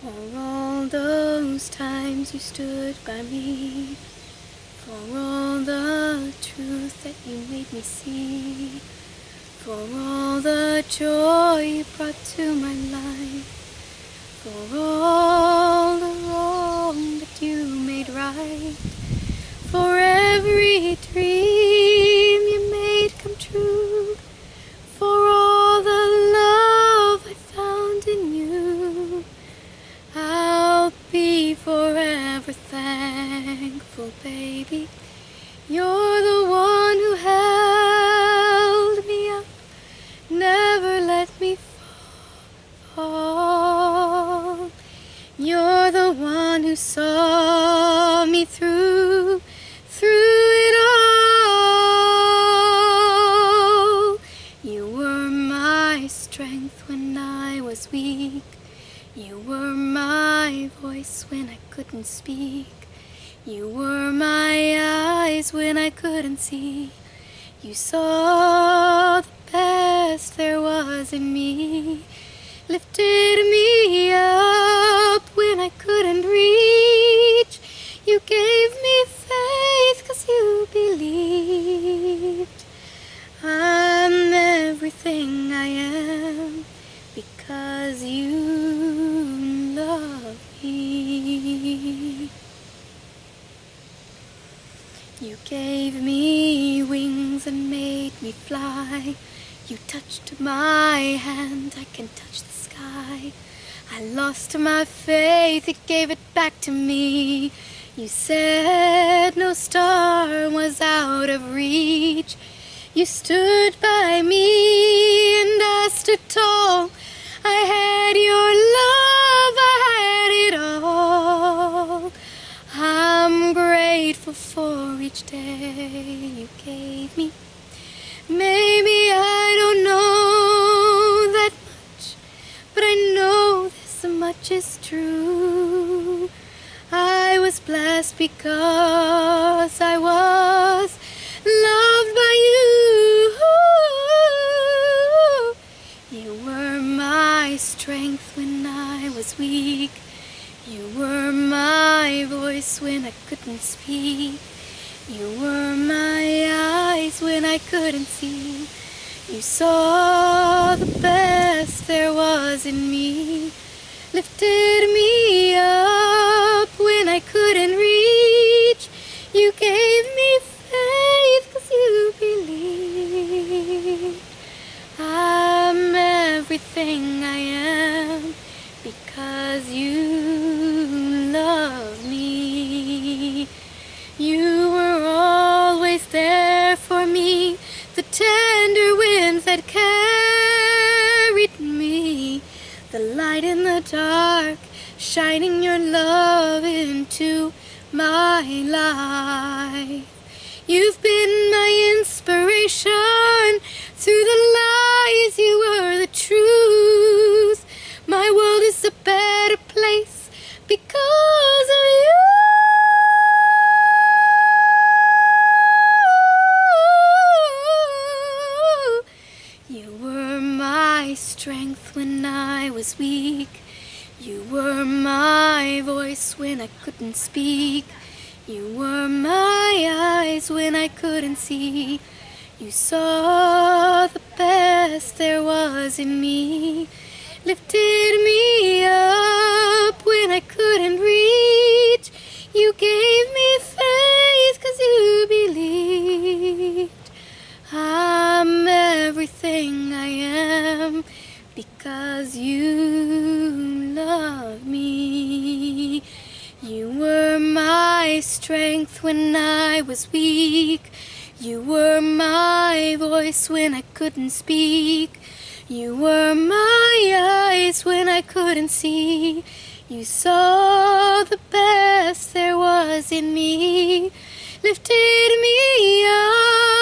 For all those times you stood by me, for all the truth that you made me see, for all the joy you brought to my life, for all the wrong that you made right, for every dream forever thankful, baby. You were my voice when I couldn't speak. You were my eyes when I couldn't see. You saw the best there was in me. Lifted me You gave me wings and made me fly. You touched my hand, I can touch the sky. I lost my faith, it gave it back to me. You said no star was out of reach. You stood by me and I stood tall. Much is true. I was blessed because I was loved by you. You were my strength when I was weak. You were my voice when I couldn't speak. You were my eyes when I couldn't see. You saw the best there was in me. Lifted me up when I couldn't reach. You gave me faith cause you believed. I'm everything I am because you love me. You were always there for me, the tender dark, shining your love into my life. You've been my inspiration through the lies, you were the truth. My world is a better place because of you. You were my strength when I was weak. You were my voice when I couldn't speak. You were my eyes when I couldn't see. You saw the best there was in me. Lifted me up when I couldn't reach. Strength when I was weak. You were my voice when I couldn't speak. You were my eyes when I couldn't see. You saw the best there was in me. Lifted me up